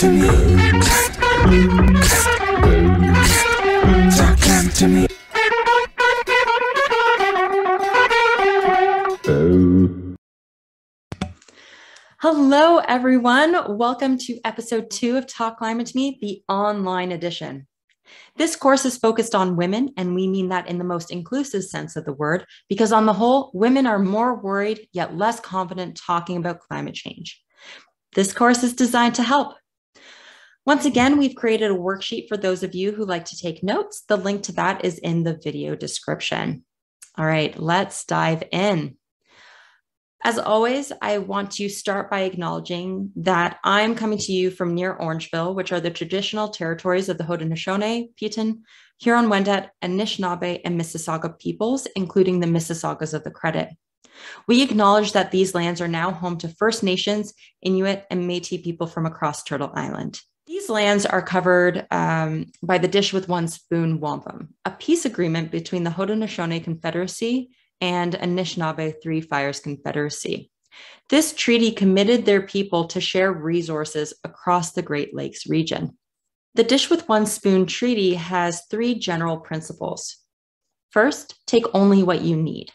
to me. Talk climate to me. Hello, everyone. Welcome to episode two of Talk Climate to Me, the online edition. This course is focused on women, and we mean that in the most inclusive sense of the word, because on the whole, women are more worried yet less confident talking about climate change. This course is designed to help. Once again, we've created a worksheet for those of you who like to take notes. The link to that is in the video description. All right, let's dive in. As always, I want to start by acknowledging that I'm coming to you from near Orangeville, which are the traditional territories of the Haudenosaunee, Petun, Huron-Wendat, Anishinaabe, and Mississauga peoples, including the Mississaugas of the Credit. We acknowledge that these lands are now home to First Nations, Inuit, and Métis people from across Turtle Island. These lands are covered um, by the Dish with One Spoon Wampum, a peace agreement between the Haudenosaunee Confederacy and Anishinaabe Three Fires Confederacy. This treaty committed their people to share resources across the Great Lakes region. The Dish with One Spoon Treaty has three general principles. First, take only what you need.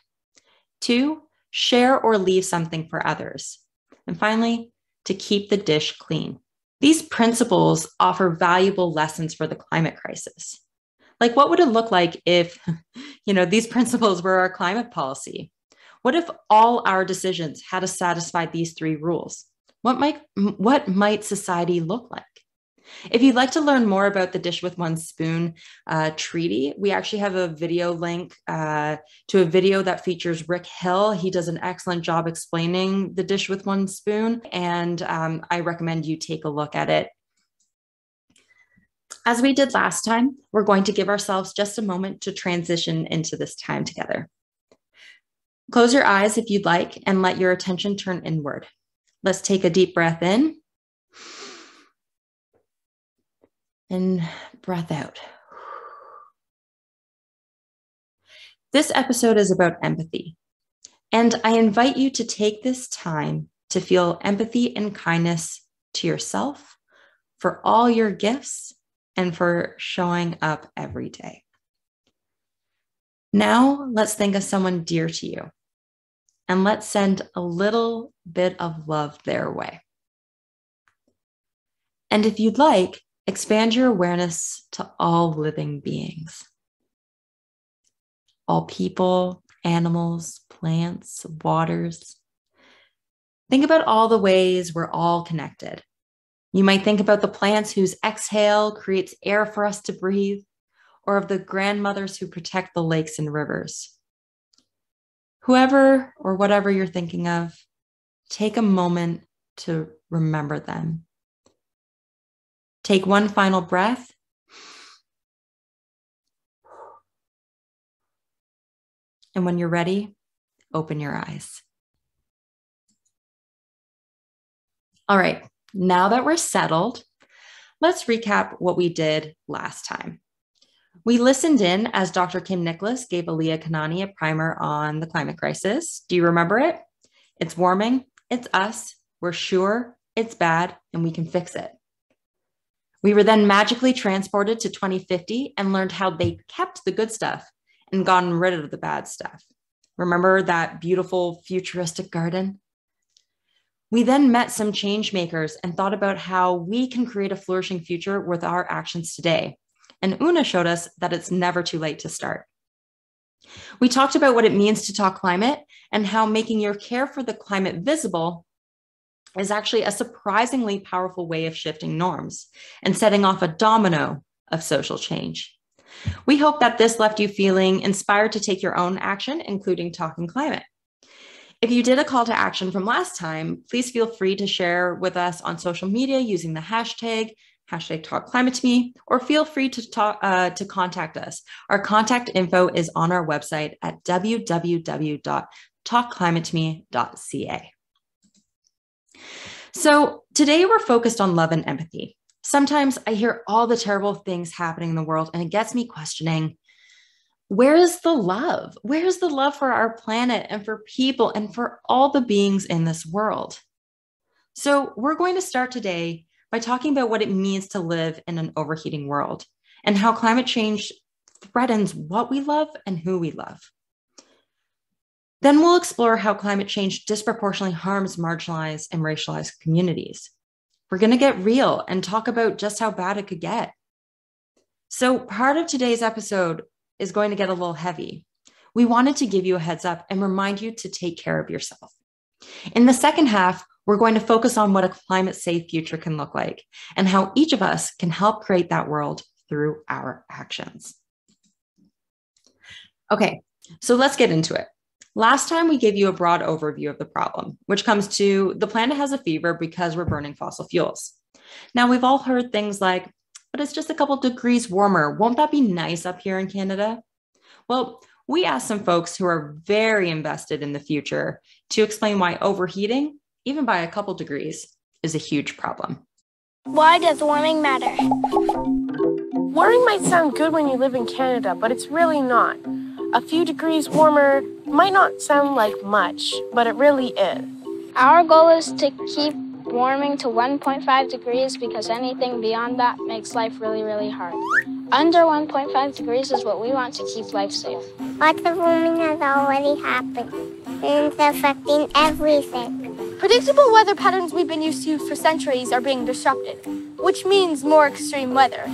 Two, share or leave something for others. And finally, to keep the dish clean. These principles offer valuable lessons for the climate crisis. Like, what would it look like if, you know, these principles were our climate policy? What if all our decisions had to satisfy these three rules? What might, what might society look like? If you'd like to learn more about the Dish with One Spoon uh, treaty, we actually have a video link uh, to a video that features Rick Hill. He does an excellent job explaining the Dish with One Spoon, and um, I recommend you take a look at it. As we did last time, we're going to give ourselves just a moment to transition into this time together. Close your eyes if you'd like and let your attention turn inward. Let's take a deep breath in and breath out. This episode is about empathy, and I invite you to take this time to feel empathy and kindness to yourself for all your gifts and for showing up every day. Now, let's think of someone dear to you and let's send a little bit of love their way. And if you'd like, expand your awareness to all living beings, all people, animals, plants, waters. Think about all the ways we're all connected you might think about the plants whose exhale creates air for us to breathe, or of the grandmothers who protect the lakes and rivers. Whoever or whatever you're thinking of, take a moment to remember them. Take one final breath. And when you're ready, open your eyes. All right, now that we're settled, let's recap what we did last time. We listened in as Dr. Kim Nicholas gave Aaliyah Kanani a primer on the climate crisis. Do you remember it? It's warming, it's us, we're sure it's bad, and we can fix it. We were then magically transported to 2050 and learned how they kept the good stuff and gotten rid of the bad stuff. Remember that beautiful futuristic garden? We then met some change makers and thought about how we can create a flourishing future with our actions today. And Una showed us that it's never too late to start. We talked about what it means to talk climate and how making your care for the climate visible is actually a surprisingly powerful way of shifting norms and setting off a domino of social change. We hope that this left you feeling inspired to take your own action, including talking climate. If you did a call to action from last time, please feel free to share with us on social media using the hashtag hashtag talk climate to me or feel free to talk uh, to contact us our contact info is on our website at www.talkclimatetome.ca so today we're focused on love and empathy sometimes i hear all the terrible things happening in the world and it gets me questioning where is the love? Where is the love for our planet and for people and for all the beings in this world? So, we're going to start today by talking about what it means to live in an overheating world and how climate change threatens what we love and who we love. Then we'll explore how climate change disproportionately harms marginalized and racialized communities. We're going to get real and talk about just how bad it could get. So, part of today's episode is going to get a little heavy. We wanted to give you a heads up and remind you to take care of yourself. In the second half, we're going to focus on what a climate safe future can look like and how each of us can help create that world through our actions. Okay, so let's get into it. Last time we gave you a broad overview of the problem, which comes to the planet has a fever because we're burning fossil fuels. Now, we've all heard things like, but it's just a couple degrees warmer. Won't that be nice up here in Canada? Well, we asked some folks who are very invested in the future to explain why overheating, even by a couple degrees, is a huge problem. Why does warming matter? Warming might sound good when you live in Canada, but it's really not. A few degrees warmer might not sound like much, but it really is. Our goal is to keep warming to 1.5 degrees because anything beyond that makes life really, really hard. Under 1.5 degrees is what we want to keep life safe. Lots of warming has already happened, and it's affecting everything. Predictable weather patterns we've been used to for centuries are being disrupted, which means more extreme weather.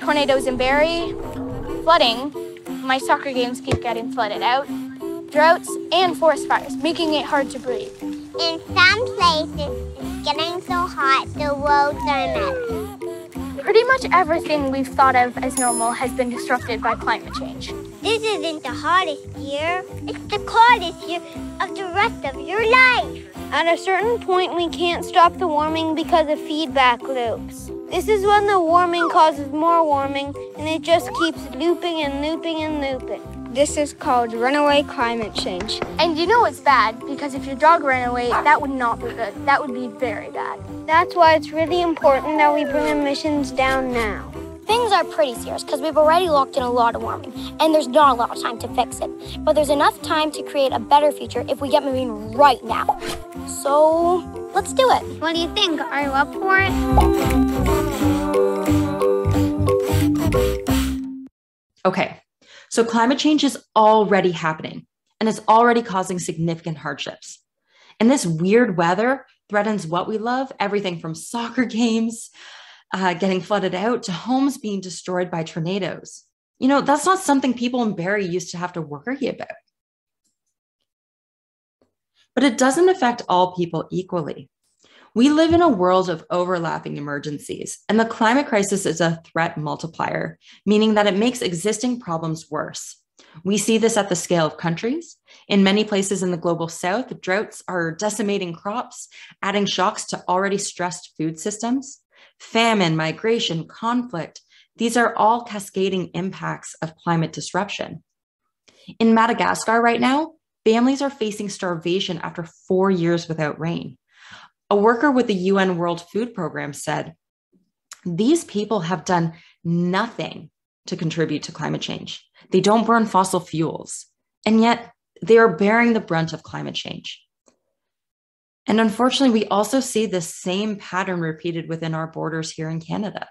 Tornadoes in Barrie, flooding, my soccer games keep getting flooded out, droughts, and forest fires, making it hard to breathe. In some places, it's getting so hot the roads are melting. Pretty much everything we've thought of as normal has been disrupted by climate change. This isn't the hottest year, it's the coldest year of the rest of your life. At a certain point, we can't stop the warming because of feedback loops. This is when the warming causes more warming, and it just keeps looping and looping and looping. This is called runaway climate change. And you know it's bad because if your dog ran away, that would not be good. That would be very bad. That's why it's really important that we bring emissions down now. Things are pretty serious because we've already locked in a lot of warming, and there's not a lot of time to fix it. But there's enough time to create a better future if we get moving right now. So let's do it. What do you think? Are you up for it? Okay, so climate change is already happening and it's already causing significant hardships. And this weird weather threatens what we love everything from soccer games uh, getting flooded out to homes being destroyed by tornadoes. You know, that's not something people in Barrie used to have to worry about. But it doesn't affect all people equally. We live in a world of overlapping emergencies, and the climate crisis is a threat multiplier, meaning that it makes existing problems worse. We see this at the scale of countries. In many places in the global south, droughts are decimating crops, adding shocks to already stressed food systems. Famine, migration, conflict, these are all cascading impacts of climate disruption. In Madagascar right now, families are facing starvation after four years without rain. A worker with the UN World Food Program said, These people have done nothing to contribute to climate change. They don't burn fossil fuels, and yet they are bearing the brunt of climate change. And unfortunately, we also see this same pattern repeated within our borders here in Canada.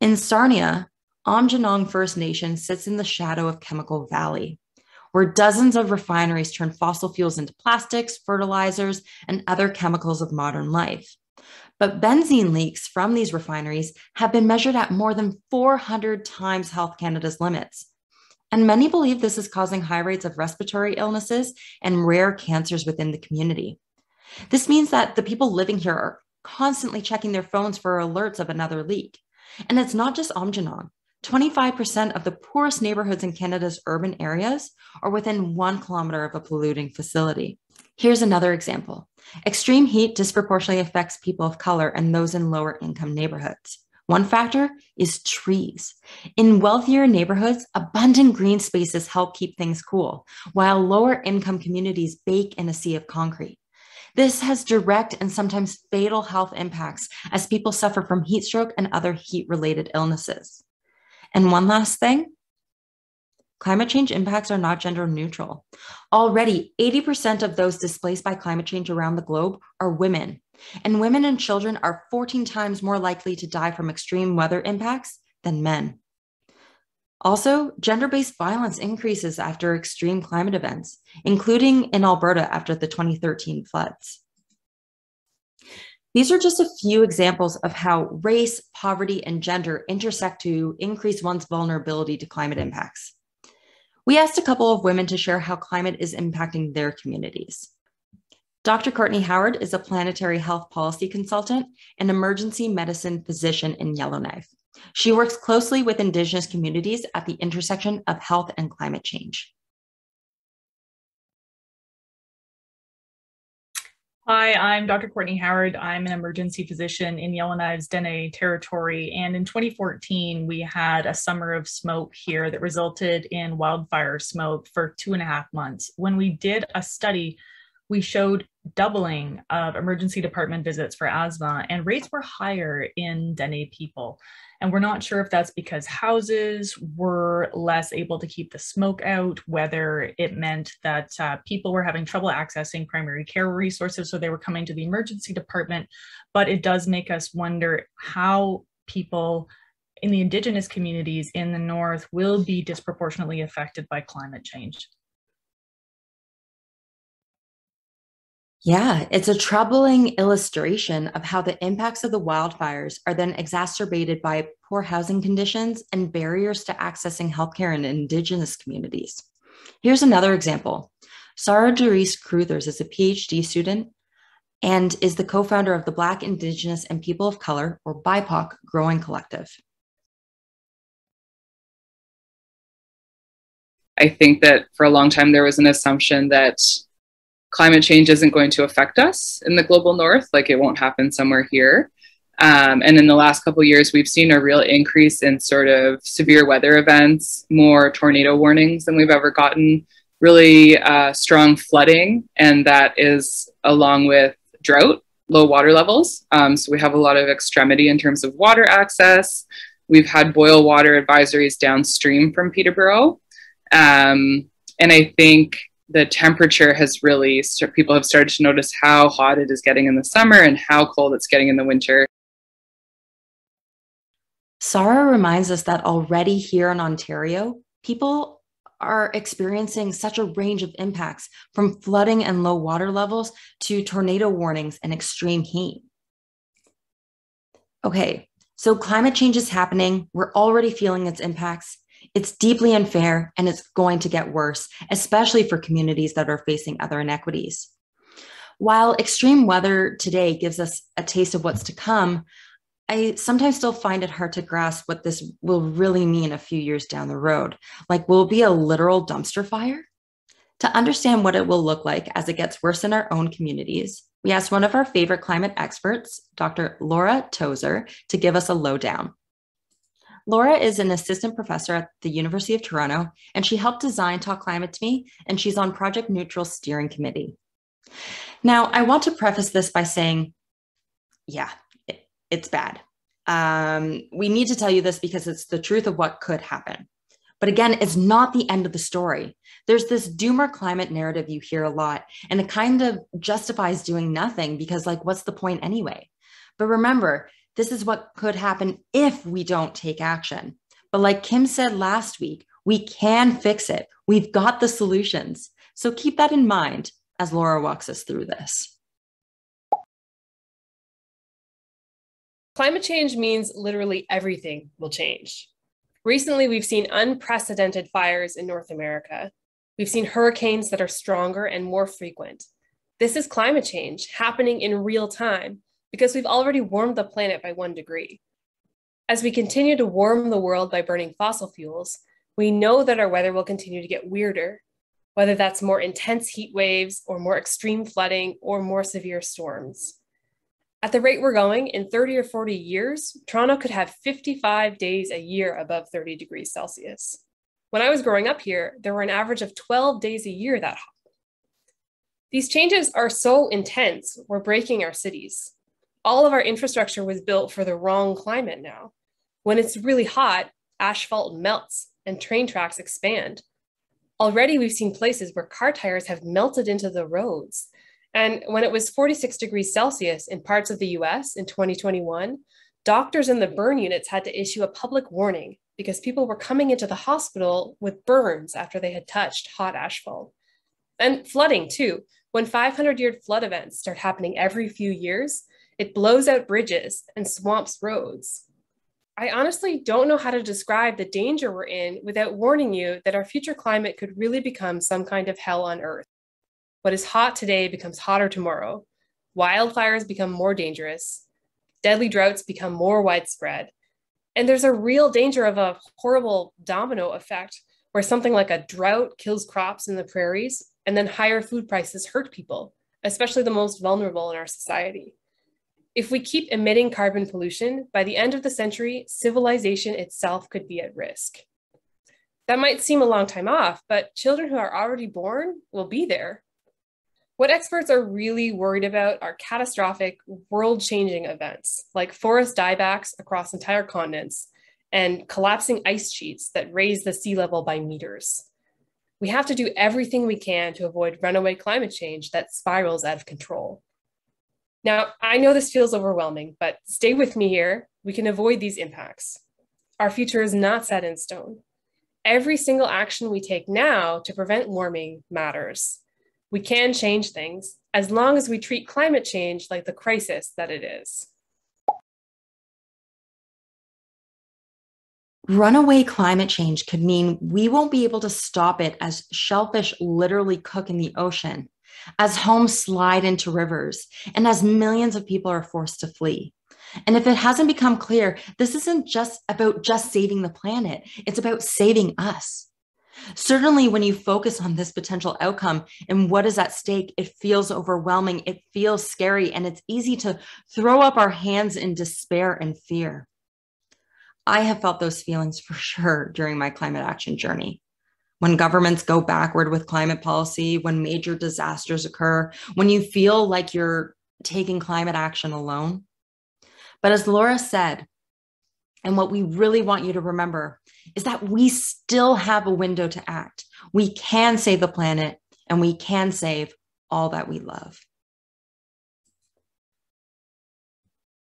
In Sarnia, Aamjiwnaang First Nation sits in the shadow of Chemical Valley, where dozens of refineries turn fossil fuels into plastics, fertilizers, and other chemicals of modern life. But benzene leaks from these refineries have been measured at more than 400 times Health Canada's limits. And many believe this is causing high rates of respiratory illnesses and rare cancers within the community. This means that the people living here are constantly checking their phones for alerts of another leak. And it's not just Aamjiwnaang. 25% of the poorest neighborhoods in Canada's urban areas are within one kilometer of a polluting facility. Here's another example. Extreme heat disproportionately affects people of color and those in lower income neighborhoods. One factor is trees. In wealthier neighborhoods, abundant green spaces help keep things cool, while lower income communities bake in a sea of concrete. This has direct and sometimes fatal health impacts as people suffer from heat stroke and other heat related illnesses. And one last thing climate change impacts are not gender neutral. Already, 80% of those displaced by climate change around the globe are women, and women and children are 14 times more likely to die from extreme weather impacts than men. Also, gender based violence increases after extreme climate events, including in Alberta after the 2013 floods. These are just a few examples of how race, poverty, and gender intersect to increase one's vulnerability to climate impacts. We asked a couple of women to share how climate is impacting their communities. Dr. Courtney Howard is a planetary health policy consultant and emergency medicine physician in Yellowknife. She works closely with Indigenous communities at the intersection of health and climate change. Hi, I'm Dr. Courtney Howard. I'm an emergency physician in Yellowknife's Dene territory. And in 2014, we had a summer of smoke here that resulted in wildfire smoke for two and a half months. When we did a study, we showed doubling of emergency department visits for asthma, and rates were higher in Dene people. And we're not sure if that's because houses were less able to keep the smoke out, whether it meant that uh, people were having trouble accessing primary care resources, so they were coming to the emergency department. But it does make us wonder how people in the Indigenous communities in the North will be disproportionately affected by climate change. Yeah, it's a troubling illustration of how the impacts of the wildfires are then exacerbated by poor housing conditions and barriers to accessing healthcare in Indigenous communities. Here's another example. Sarah Doris Cruthers is a PhD student and is the co founder of the Black, Indigenous, and People of Color, or BIPOC, Growing Collective. I think that for a long time there was an assumption that climate change isn't going to affect us in the global north, like it won't happen somewhere here. Um, and in the last couple years, we've seen a real increase in sort of severe weather events, more tornado warnings than we've ever gotten, really uh, strong flooding, and that is along with drought, low water levels. Um, so we have a lot of extremity in terms of water access. We've had boil water advisories downstream from Peterborough. Um, and I think the temperature has really people have started to notice how hot it is getting in the summer and how cold it's getting in the winter. Sarah reminds us that already here in Ontario, people are experiencing such a range of impacts from flooding and low water levels to tornado warnings and extreme heat. Okay, so climate change is happening. We're already feeling its impacts. It's deeply unfair and it's going to get worse, especially for communities that are facing other inequities. While extreme weather today gives us a taste of what's to come, I sometimes still find it hard to grasp what this will really mean a few years down the road. Like, will it be a literal dumpster fire? To understand what it will look like as it gets worse in our own communities, we asked one of our favorite climate experts, Dr. Laura Tozer, to give us a lowdown. Laura is an assistant professor at the University of Toronto, and she helped design Talk Climate to Me, and she's on Project Neutral Steering Committee. Now, I want to preface this by saying, yeah, it, it's bad. Um, we need to tell you this because it's the truth of what could happen. But again, it's not the end of the story. There's this doomer climate narrative you hear a lot, and it kind of justifies doing nothing because, like, what's the point anyway? But remember, this is what could happen if we don't take action. But like Kim said last week, we can fix it. We've got the solutions. So keep that in mind as Laura walks us through this. Climate change means literally everything will change. Recently, we've seen unprecedented fires in North America. We've seen hurricanes that are stronger and more frequent. This is climate change happening in real time because we've already warmed the planet by one degree. As we continue to warm the world by burning fossil fuels, we know that our weather will continue to get weirder, whether that's more intense heat waves or more extreme flooding or more severe storms. At the rate we're going, in 30 or 40 years, Toronto could have 55 days a year above 30 degrees Celsius. When I was growing up here, there were an average of 12 days a year that hot. These changes are so intense, we're breaking our cities all of our infrastructure was built for the wrong climate now. When it's really hot, asphalt melts and train tracks expand, Already, we've seen places where car tires have melted into the roads. And when it was 46 degrees Celsius in parts of the US in 2021, doctors in the burn units had to issue a public warning because people were coming into the hospital with burns after they had touched hot asphalt. And flooding, too. When 500 year flood events start happening every few years, it blows out bridges and swamps roads. I honestly don't know how to describe the danger we're in without warning you that our future climate could really become some kind of hell on earth. What is hot today becomes hotter tomorrow. Wildfires become more dangerous. Deadly droughts become more widespread. And there's a real danger of a horrible domino effect where something like a drought kills crops in the prairies and then higher food prices hurt people, especially the most vulnerable in our society. If we keep emitting carbon pollution, by the end of the century, civilization itself could be at risk. That might seem a long time off, but children who are already born will be there. What experts are really worried about are catastrophic, world changing events like forest diebacks across entire continents and collapsing ice sheets that raise the sea level by meters. We have to do everything we can to avoid runaway climate change that spirals out of control. Now, I know this feels overwhelming, but stay with me here. We can avoid these impacts. Our future is not set in stone. Every single action we take now to prevent warming matters. We can change things as long as we treat climate change like the crisis that it is. Runaway climate change could mean we won't be able to stop it as shellfish literally cook in the ocean as homes slide into rivers, and as millions of people are forced to flee. And if it hasn't become clear, this isn't just about just saving the planet, it's about saving us. Certainly, when you focus on this potential outcome and what is at stake, it feels overwhelming, it feels scary, and it's easy to throw up our hands in despair and fear. I have felt those feelings for sure during my climate action journey when governments go backward with climate policy, when major disasters occur, when you feel like you're taking climate action alone. But as Laura said, and what we really want you to remember is that we still have a window to act. We can save the planet and we can save all that we love.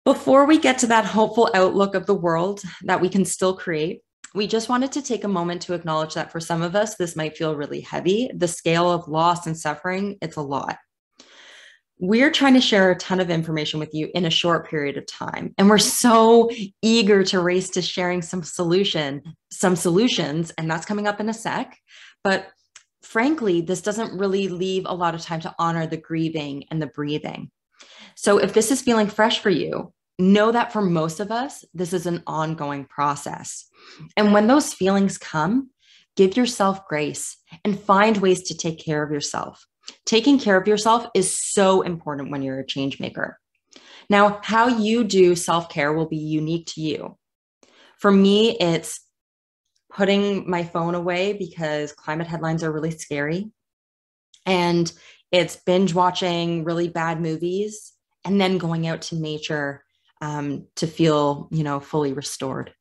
Before we get to that hopeful outlook of the world that we can still create, we just wanted to take a moment to acknowledge that for some of us, this might feel really heavy. The scale of loss and suffering, it's a lot. We're trying to share a ton of information with you in a short period of time. And we're so eager to race to sharing some solution, some solutions, and that's coming up in a sec. But frankly, this doesn't really leave a lot of time to honor the grieving and the breathing. So if this is feeling fresh for you, know that for most of us, this is an ongoing process. And when those feelings come, give yourself grace and find ways to take care of yourself. Taking care of yourself is so important when you're a change maker. Now, how you do self care will be unique to you. For me, it's putting my phone away because climate headlines are really scary. And it's binge watching really bad movies and then going out to nature um, to feel, you know, fully restored.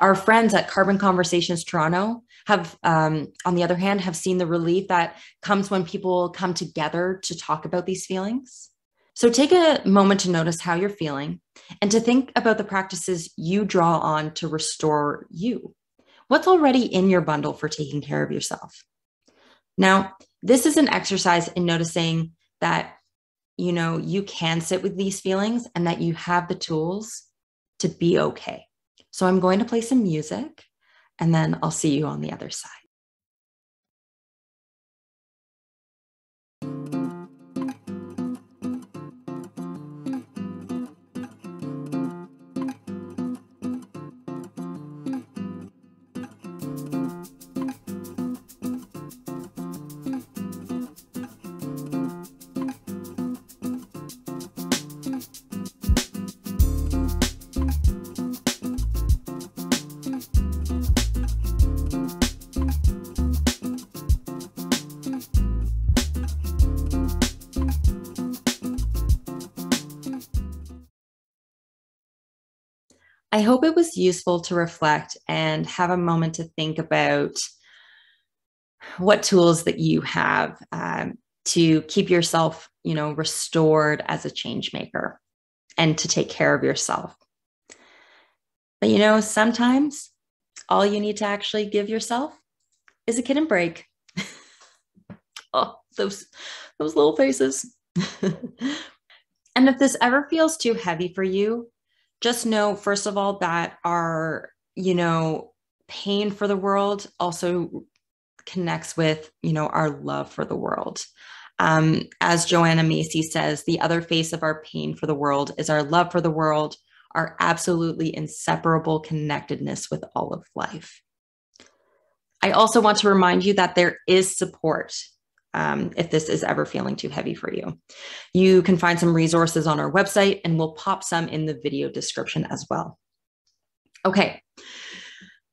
Our friends at Carbon Conversations Toronto have, um, on the other hand, have seen the relief that comes when people come together to talk about these feelings. So take a moment to notice how you're feeling and to think about the practices you draw on to restore you. What's already in your bundle for taking care of yourself? Now, this is an exercise in noticing that you know, you can sit with these feelings and that you have the tools to be okay. So I'm going to play some music and then I'll see you on the other side. I hope it was useful to reflect and have a moment to think about what tools that you have um, to keep yourself, you know, restored as a change maker and to take care of yourself. But you know, sometimes all you need to actually give yourself is a kitten break. oh, those those little faces. and if this ever feels too heavy for you, just know first of all that our, you know, pain for the world also connects with, you know, our love for the world. Um, as Joanna Macy says, the other face of our pain for the world is our love for the world, our absolutely inseparable connectedness with all of life. I also want to remind you that there is support um, if this is ever feeling too heavy for you. You can find some resources on our website, and we'll pop some in the video description as well. Okay,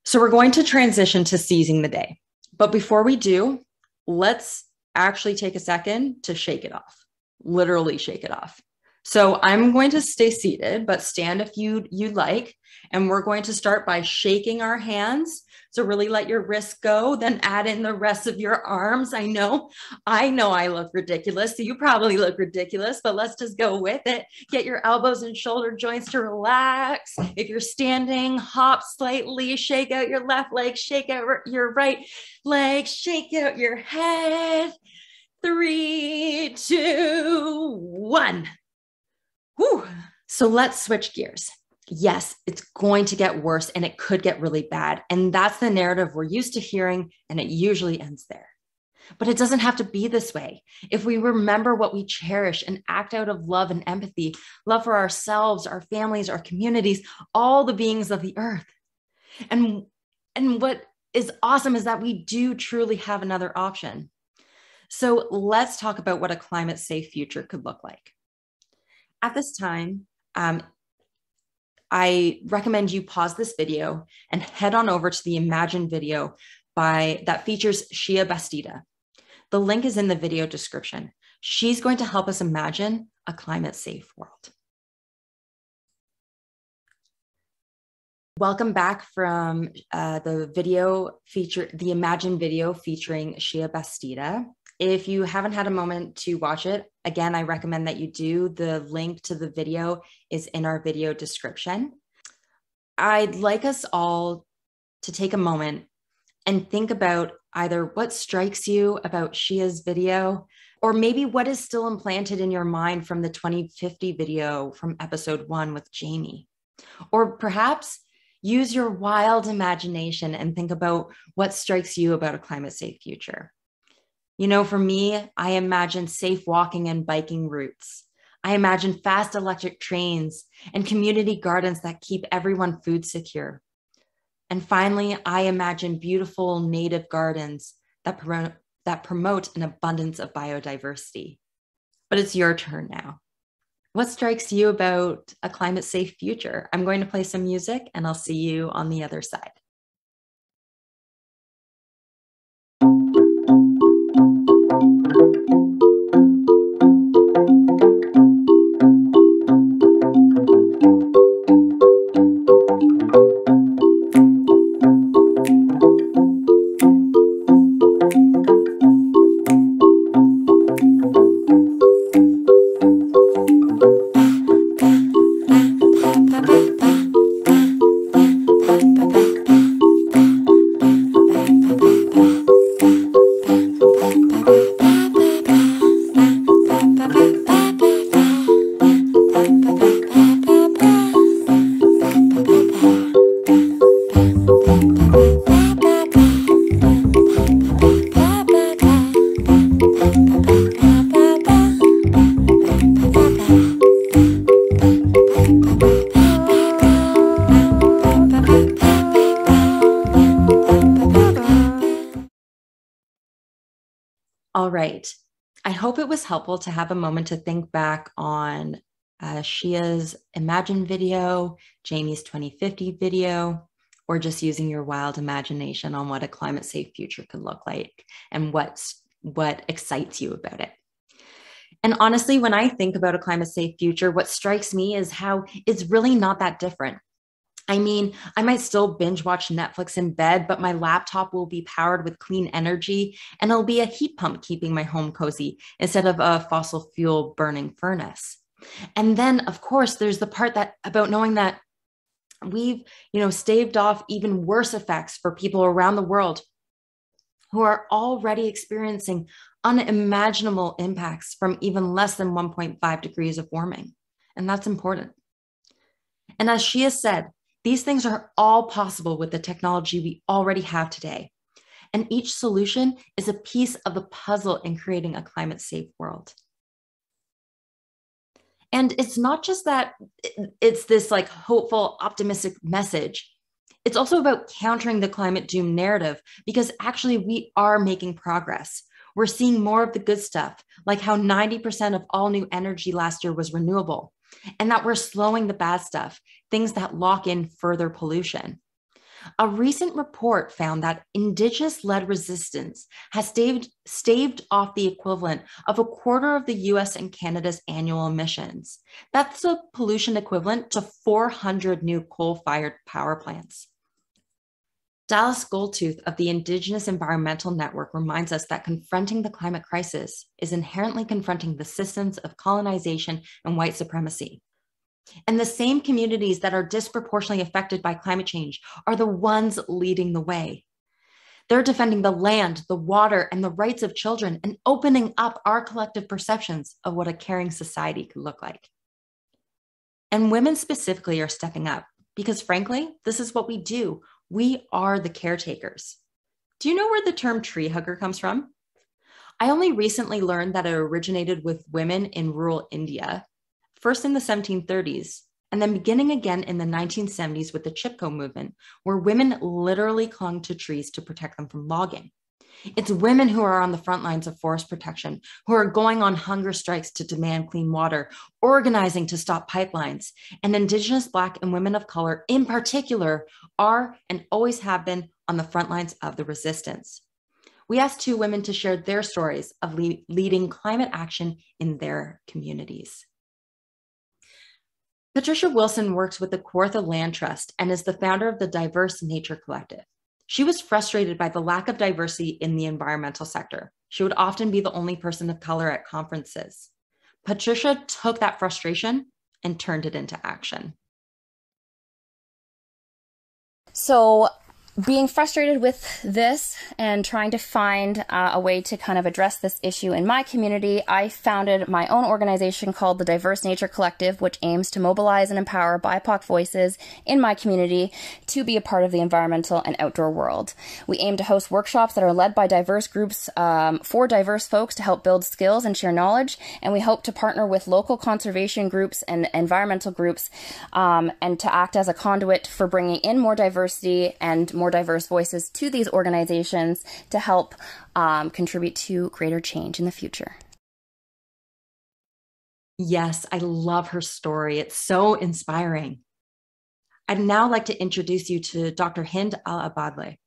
so we're going to transition to seizing the day. But before we do, let's actually take a second to shake it off, literally shake it off. So I'm going to stay seated, but stand if you you like. And we're going to start by shaking our hands. So really let your wrists go, then add in the rest of your arms. I know, I know I look ridiculous. So you probably look ridiculous, but let's just go with it. Get your elbows and shoulder joints to relax. If you're standing, hop slightly, shake out your left leg, shake out your right leg, shake out your head. Three, two, one. Whew. So let's switch gears. Yes, it's going to get worse and it could get really bad. And that's the narrative we're used to hearing, and it usually ends there. But it doesn't have to be this way. If we remember what we cherish and act out of love and empathy, love for ourselves, our families, our communities, all the beings of the earth. And, and what is awesome is that we do truly have another option. So let's talk about what a climate safe future could look like. At this time, um, I recommend you pause this video and head on over to the Imagine video by that features Xiye Bastida. The link is in the video description. She's going to help us imagine a climate safe world. Welcome back from uh, the video feature, the Imagine video featuring Xiye Bastida. If you haven't had a moment to watch it, again, I recommend that you do. The link to the video is in our video description. I'd like us all to take a moment and think about either what strikes you about Xiye's video, or maybe what is still implanted in your mind from the 2050 video from episode one with Jamie. Or perhaps use your wild imagination and think about what strikes you about a climate safe future. You know, for me, I imagine safe walking and biking routes. I imagine fast electric trains and community gardens that keep everyone food secure. And finally, I imagine beautiful native gardens that, pro- that promote an abundance of biodiversity. But it's your turn now. What strikes you about a climate safe future? I'm going to play some music and I'll see you on the other side. To have a moment to think back on uh, Xiye's Imagine video, Jamie's 2050 video, or just using your wild imagination on what a climate safe future could look like and what's, what excites you about it. And honestly, when I think about a climate safe future, what strikes me is how it's really not that different. I mean, I might still binge watch Netflix in bed, but my laptop will be powered with clean energy and it'll be a heat pump keeping my home cozy instead of a fossil fuel burning furnace. And then, of course, there's the part that about knowing that we've, you know, staved off even worse effects for people around the world who are already experiencing unimaginable impacts from even less than 1.5 degrees of warming. And that's important. And as she has said, these things are all possible with the technology we already have today. And each solution is a piece of the puzzle in creating a climate safe world. And it's not just that it's this like hopeful, optimistic message. It's also about countering the climate doom narrative because actually we are making progress. We're seeing more of the good stuff, like how 90% of all new energy last year was renewable, and that we're slowing the bad stuff, things that lock in further pollution. A recent report found that Indigenous led resistance has staved, staved off the equivalent of a quarter of the US and Canada's annual emissions. That's a pollution equivalent to 400 new coal fired power plants. Dallas Goldtooth of the Indigenous Environmental Network reminds us that confronting the climate crisis is inherently confronting the systems of colonization and white supremacy. And the same communities that are disproportionately affected by climate change are the ones leading the way. They're defending the land, the water, and the rights of children and opening up our collective perceptions of what a caring society could look like. And women specifically are stepping up because, frankly, this is what we do. We are the caretakers. Do you know where the term tree hugger comes from? I only recently learned that it originated with women in rural India first in the 1730s, and then beginning again in the 1970s with the Chipko movement, where women literally clung to trees to protect them from logging. It's women who are on the front lines of forest protection, who are going on hunger strikes to demand clean water, organizing to stop pipelines. And Indigenous, Black, and women of color, in particular, are and always have been on the front lines of the resistance. We asked two women to share their stories of le leading climate action in their communities. Patricia Wilson works with the Kawartha Land Trust and is the founder of the Diverse Nature Collective. She was frustrated by the lack of diversity in the environmental sector. She would often be the only person of color at conferences. Patricia took that frustration and turned it into action. So being frustrated with this and trying to find uh, a way to kind of address this issue in my community, I founded my own organization called the Diverse Nature Collective, which aims to mobilize and empower BIPOC voices in my community to be a part of the environmental and outdoor world. We aim to host workshops that are led by diverse groups um, for diverse folks to help build skills and share knowledge, and we hope to partner with local conservation groups and environmental groups um, and to act as a conduit for bringing in more diversity and more diverse voices to these organizations to help um, contribute to greater change in the future. Yes, I love her story. It's so inspiring. I'd now like to introduce you to Dr. Hind Al-Abadleh.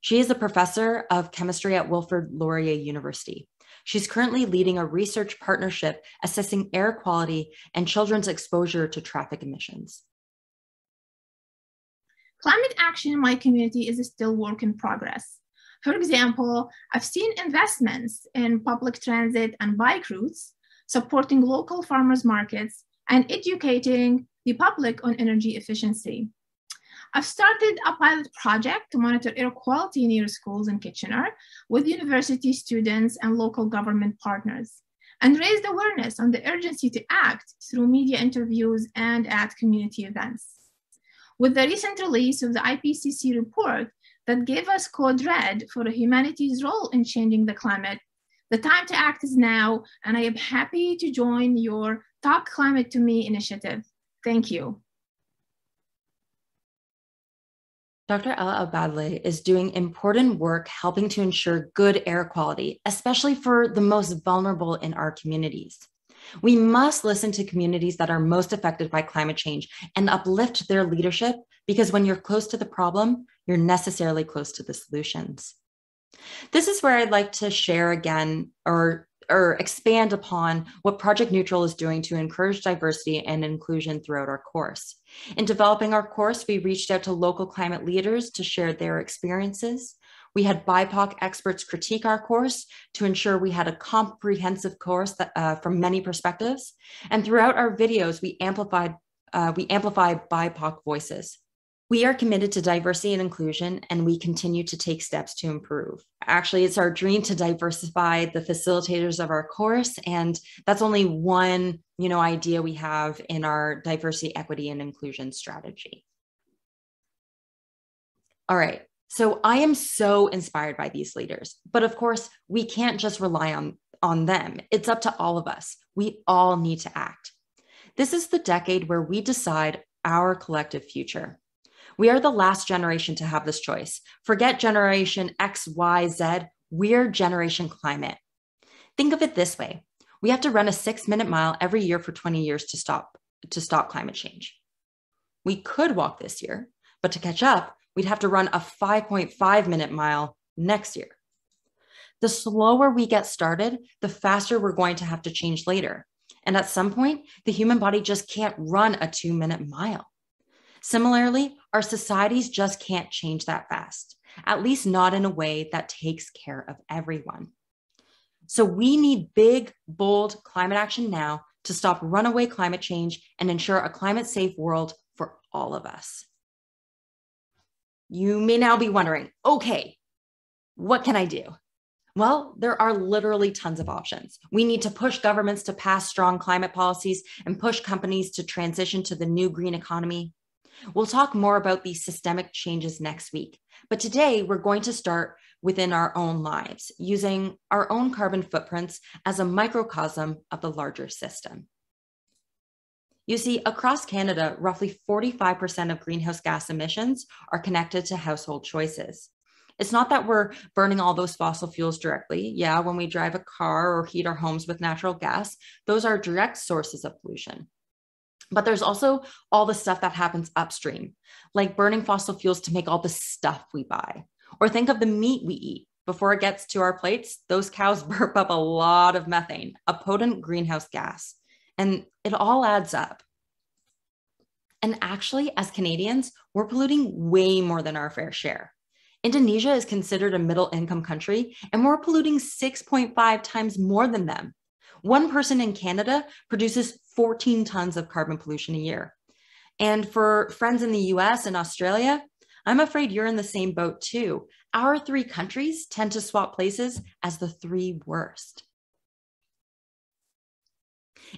She is a professor of chemistry at Wilfrid Laurier University. She's currently leading a research partnership assessing air quality and children's exposure to traffic emissions. Climate action in my community is still work in progress. For example, I've seen investments in public transit and bike routes, supporting local farmers markets, and educating the public on energy efficiency. I've started a pilot project to monitor air quality near schools in Kitchener with university students and local government partners, and raised awareness on the urgency to act through media interviews and at community events. With the recent release of the IPCC report that gave us code red for humanity's role in changing the climate, the time to act is now, and I am happy to join your Talk Climate to Me initiative. Thank you. Dr. Al-Abadleh is doing important work helping to ensure good air quality, especially for the most vulnerable in our communities. We must listen to communities that are most affected by climate change and uplift their leadership because when you're close to the problem, you're necessarily close to the solutions. This is where I'd like to share again or or expand upon what Project Neutral is doing to encourage diversity and inclusion throughout our course. In developing our course, we reached out to local climate leaders to share their experiences. We had BIPOC experts critique our course to ensure we had a comprehensive course that, uh, from many perspectives. And throughout our videos, we amplified uh, we amplify BIPOC voices. We are committed to diversity and inclusion, and we continue to take steps to improve. Actually, it's our dream to diversify the facilitators of our course, and that's only one, you know, idea we have in our diversity, equity, and inclusion strategy. All right, so I am so inspired by these leaders, but of course, we can't just rely on on them. It's up to all of us. We all need to act. This is the decade where we decide our collective future. We are the last generation to have this choice. Forget generation X, Y, Z. We're generation climate. Think of it this way. We have to run a six minute mile every year for 20 years to stop, to stop climate change. We could walk this year, but to catch up, we'd have to run a 5.5 minute mile next year. The slower we get started, the faster we're going to have to change later. And at some point, the human body just can't run a two minute mile. Similarly, our societies just can't change that fast, at least not in a way that takes care of everyone. So we need big, bold climate action now to stop runaway climate change and ensure a climate safe world for all of us. You may now be wondering okay, what can I do? Well, there are literally tons of options. We need to push governments to pass strong climate policies and push companies to transition to the new green economy. We'll talk more about these systemic changes next week, but today we're going to start within our own lives, using our own carbon footprints as a microcosm of the larger system. You see, across Canada, roughly 45% of greenhouse gas emissions are connected to household choices. It's not that we're burning all those fossil fuels directly. Yeah, when we drive a car or heat our homes with natural gas, those are direct sources of pollution. But there's also all the stuff that happens upstream, like burning fossil fuels to make all the stuff we buy. Or think of the meat we eat. Before it gets to our plates, those cows burp up a lot of methane, a potent greenhouse gas. And it all adds up. And actually, as Canadians, we're polluting way more than our fair share. Indonesia is considered a middle income country, and we're polluting 6.5 times more than them. One person in Canada produces 14 tons of carbon pollution a year. And for friends in the US and Australia, I'm afraid you're in the same boat too. Our three countries tend to swap places as the three worst.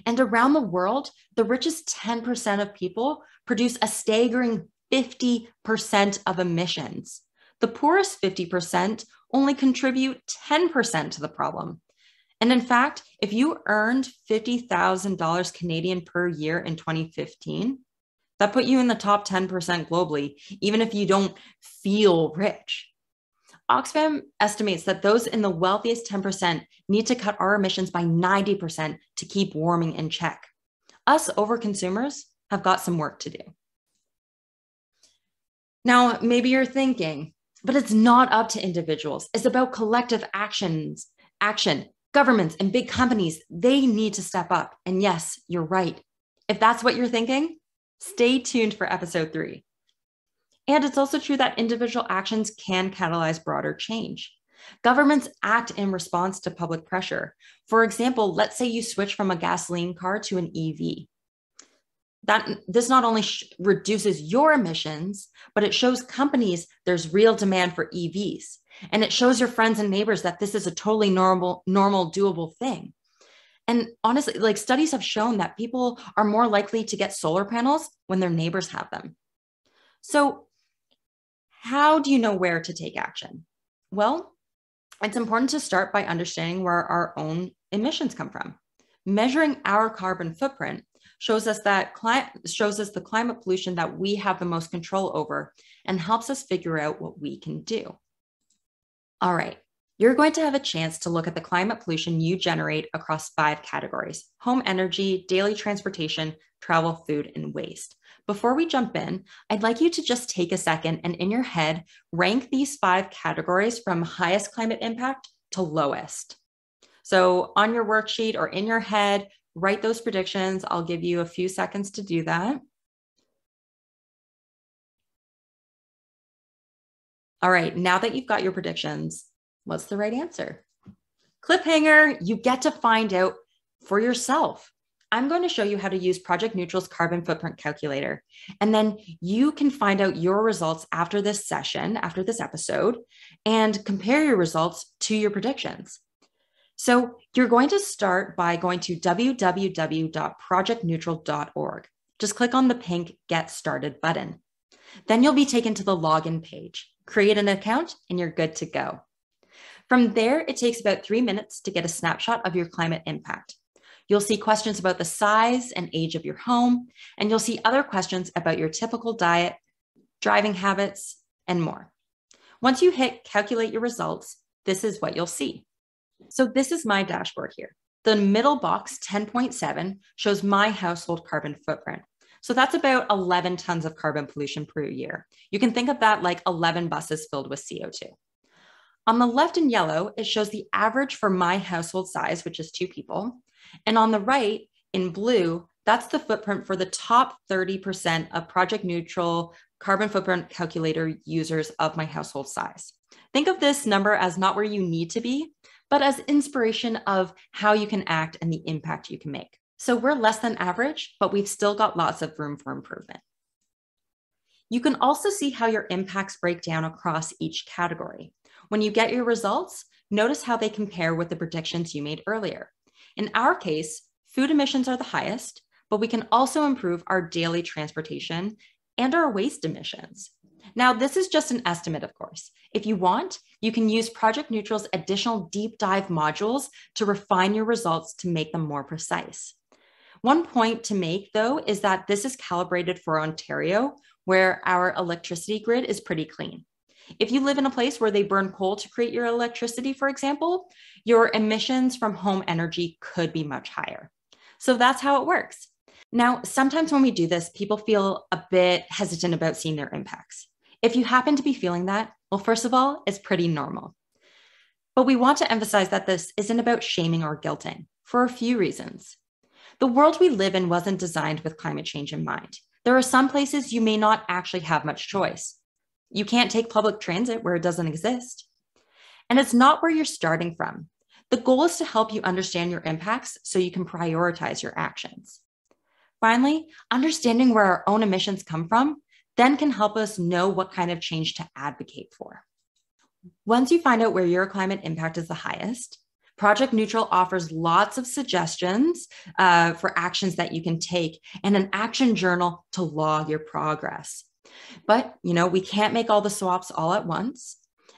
And around the world, the richest 10% of people produce a staggering 50% of emissions. The poorest 50% only contribute 10% to the problem. And in fact, if you earned $50,000 Canadian per year in 2015, that put you in the top 10% globally, even if you don't feel rich. Oxfam estimates that those in the wealthiest 10% need to cut our emissions by 90% to keep warming in check. Us overconsumers have got some work to do. Now, maybe you're thinking, but it's not up to individuals. It's about collective actions, action. Governments and big companies, they need to step up. And yes, you're right. If that's what you're thinking, stay tuned for episode three. And it's also true that individual actions can catalyze broader change. Governments act in response to public pressure. For example, let's say you switch from a gasoline car to an EV that this not only sh- reduces your emissions, but it shows companies there's real demand for EVs. And it shows your friends and neighbors that this is a totally normal, normal, doable thing. And honestly, like studies have shown that people are more likely to get solar panels when their neighbors have them. So, how do you know where to take action? Well, it's important to start by understanding where our own emissions come from. Measuring our carbon footprint shows us that shows us the climate pollution that we have the most control over and helps us figure out what we can do. All right, you're going to have a chance to look at the climate pollution you generate across five categories home energy, daily transportation, travel, food, and waste. Before we jump in, I'd like you to just take a second and in your head, rank these five categories from highest climate impact to lowest. So on your worksheet or in your head, write those predictions. I'll give you a few seconds to do that. All right, now that you've got your predictions, what's the right answer? Cliffhanger, you get to find out for yourself. I'm going to show you how to use Project Neutral's carbon footprint calculator. And then you can find out your results after this session, after this episode, and compare your results to your predictions. So you're going to start by going to www.projectneutral.org. Just click on the pink Get Started button. Then you'll be taken to the login page. Create an account and you're good to go. From there, it takes about three minutes to get a snapshot of your climate impact. You'll see questions about the size and age of your home, and you'll see other questions about your typical diet, driving habits, and more. Once you hit calculate your results, this is what you'll see. So this is my dashboard here. The middle box, 10.7, shows my household carbon footprint. So that's about 11 tons of carbon pollution per year. You can think of that like 11 buses filled with CO2. On the left in yellow, it shows the average for my household size, which is two people. And on the right in blue, that's the footprint for the top 30% of Project Neutral carbon footprint calculator users of my household size. Think of this number as not where you need to be, but as inspiration of how you can act and the impact you can make. So we're less than average, but we've still got lots of room for improvement. You can also see how your impacts break down across each category. When you get your results, notice how they compare with the predictions you made earlier. In our case, food emissions are the highest, but we can also improve our daily transportation and our waste emissions. Now, this is just an estimate, of course. If you want, you can use Project Neutral's additional deep dive modules to refine your results to make them more precise. One point to make, though, is that this is calibrated for Ontario, where our electricity grid is pretty clean. If you live in a place where they burn coal to create your electricity, for example, your emissions from home energy could be much higher. So that's how it works. Now, sometimes when we do this, people feel a bit hesitant about seeing their impacts. If you happen to be feeling that, well, first of all, it's pretty normal. But we want to emphasize that this isn't about shaming or guilting for a few reasons. The world we live in wasn't designed with climate change in mind. There are some places you may not actually have much choice. You can't take public transit where it doesn't exist. And it's not where you're starting from. The goal is to help you understand your impacts so you can prioritize your actions. Finally, understanding where our own emissions come from then can help us know what kind of change to advocate for. Once you find out where your climate impact is the highest, Project Neutral offers lots of suggestions uh, for actions that you can take and an action journal to log your progress. But, you know, we can't make all the swaps all at once.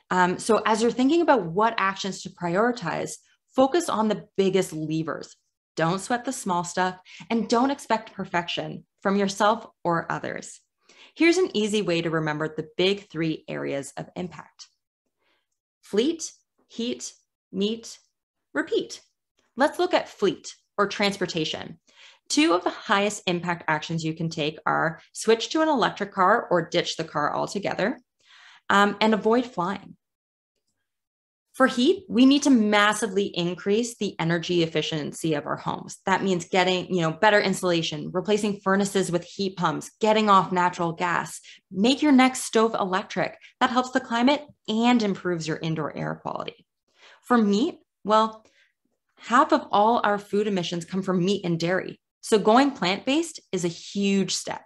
Um, so as you're thinking about what actions to prioritize, focus on the biggest levers. Don't sweat the small stuff and don't expect perfection from yourself or others. Here's an easy way to remember the big three areas of impact. Fleet, heat, meat, repeat. Let's look at fleet or transportation. Two of the highest impact actions you can take are switch to an electric car or ditch the car altogether um, and avoid flying. For heat, we need to massively increase the energy efficiency of our homes. That means getting, you know, better insulation, replacing furnaces with heat pumps, getting off natural gas. Make your next stove electric. That helps the climate and improves your indoor air quality. For meat, well, half of all our food emissions come from meat and dairy. So going plant based is a huge step.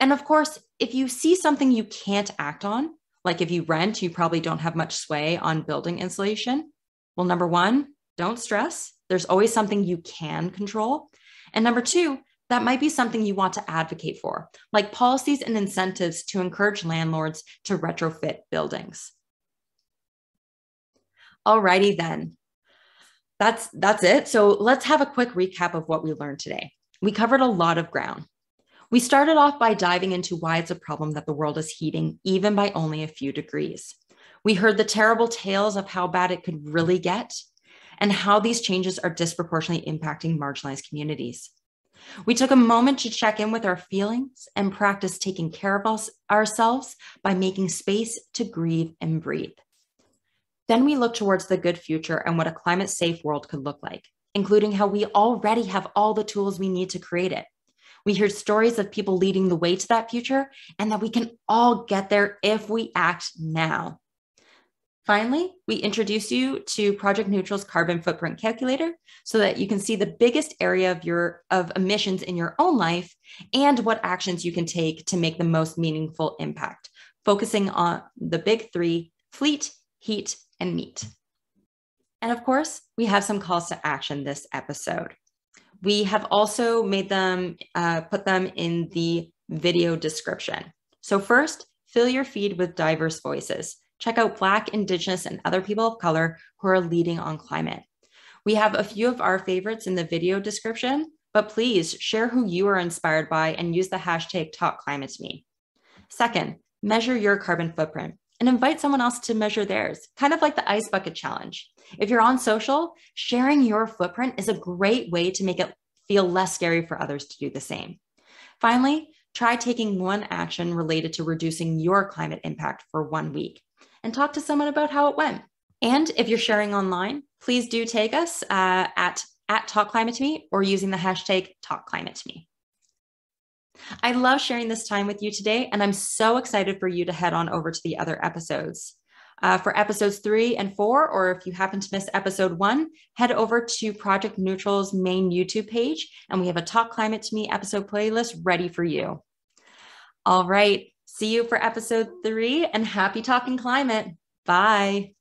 And of course, if you see something you can't act on, like if you rent, you probably don't have much sway on building insulation. Well, number one, don't stress. There's always something you can control. And number two, that might be something you want to advocate for, like policies and incentives to encourage landlords to retrofit buildings. Alrighty then that's that's it. So let's have a quick recap of what we learned today. We covered a lot of ground. We started off by diving into why it's a problem that the world is heating even by only a few degrees. We heard the terrible tales of how bad it could really get and how these changes are disproportionately impacting marginalized communities. We took a moment to check in with our feelings and practice taking care of us, ourselves by making space to grieve and breathe. Then we look towards the good future and what a climate safe world could look like, including how we already have all the tools we need to create it. We hear stories of people leading the way to that future and that we can all get there if we act now. Finally, we introduce you to Project Neutral's carbon footprint calculator so that you can see the biggest area of your of emissions in your own life and what actions you can take to make the most meaningful impact, focusing on the big 3, fleet, heat, and meat. And of course, we have some calls to action this episode. We have also made them, uh, put them in the video description. So first, fill your feed with diverse voices. Check out Black, Indigenous, and other people of color who are leading on climate. We have a few of our favorites in the video description, but please share who you are inspired by and use the hashtag TalkClimateMe. Second, measure your carbon footprint and invite someone else to measure theirs, kind of like the ice bucket challenge. If you're on social, sharing your footprint is a great way to make it feel less scary for others to do the same. Finally, try taking one action related to reducing your climate impact for one week and talk to someone about how it went. And if you're sharing online, please do tag us uh, at, at Talk Climate to Me or using the hashtag Talk Climate to Me. I love sharing this time with you today, and I'm so excited for you to head on over to the other episodes. Uh, for episodes three and four, or if you happen to miss episode one, head over to Project Neutral's main YouTube page, and we have a Talk Climate to Me episode playlist ready for you. All right, see you for episode three, and happy talking climate. Bye.